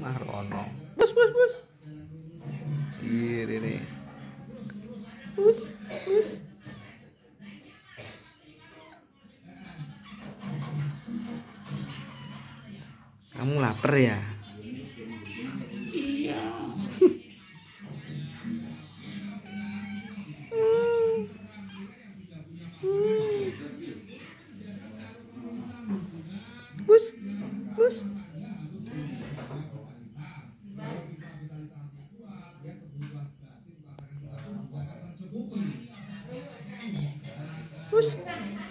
ah Rono bus bus bus. Kiri nih. Bus bus. Kamu lapar ya Puxa.